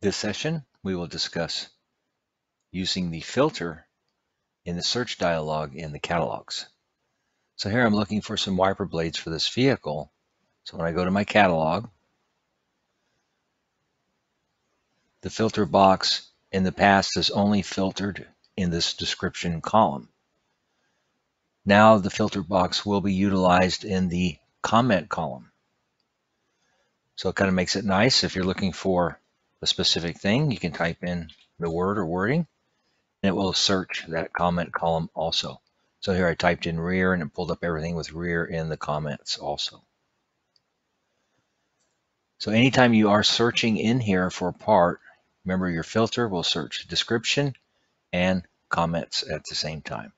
This session, we will discuss using the filter in the search dialog in the catalogs. So here I'm looking for some wiper blades for this vehicle. So when I go to my catalog, the filter box in the past has only filtered in this description column. Now the filter box will be utilized in the comment column. So it kind of makes it nice if you're looking for a specific thing, you can type in the word or wording and it will search that comment column also. So here I typed in rear and it pulled up everything with rear in the comments also. So anytime you are searching in here for a part, remember your filter will search description and comments at the same time.